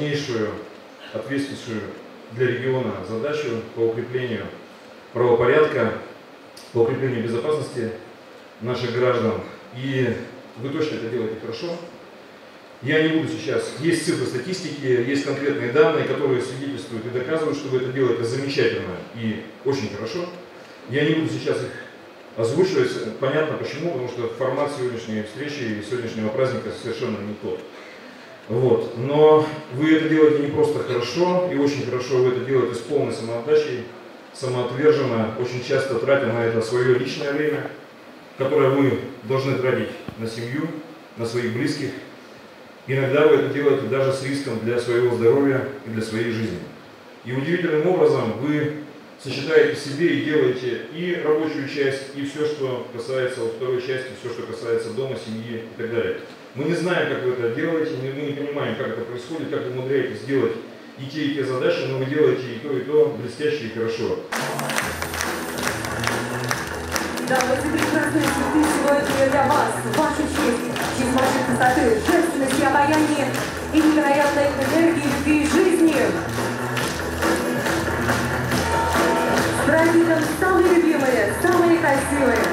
важнейшую, ответственную для региона задачу по укреплению правопорядка по укреплению безопасности наших граждан. И вы точно это делаете хорошо. Я не буду сейчас, есть цифры статистики, есть конкретные данные, которые свидетельствуют и доказывают, что вы это делаете замечательно и очень хорошо. Я не буду сейчас их озвучивать. Понятно почему, потому что формат сегодняшней встречи и сегодняшнего праздника совершенно не тот. Вот. Но вы это делаете не просто хорошо, и очень хорошо вы это делаете с полной самоотдачей, самоотверженно, очень часто тратя на это свое личное время, которое вы должны тратить на семью, на своих близких. Иногда вы это делаете даже с риском для своего здоровья и для своей жизни. И удивительным образом вы сочетаете в себе и делаете и рабочую часть, и все, что касается второй части, все, что касается дома, семьи и так далее. Мы не знаем, как вы это делаете, мы не понимаем, как это происходит, как вы умудряетесь сделать и те, и те задачи, но вы делаете и то, и то блестяще и хорошо. Да, эти прекрасные цветы сегодня для вас, ваша честь, честь вашей красоты, женственности, обаяния и невероятной энергии любви и жизни. С праздником самые любимые, самые красивые,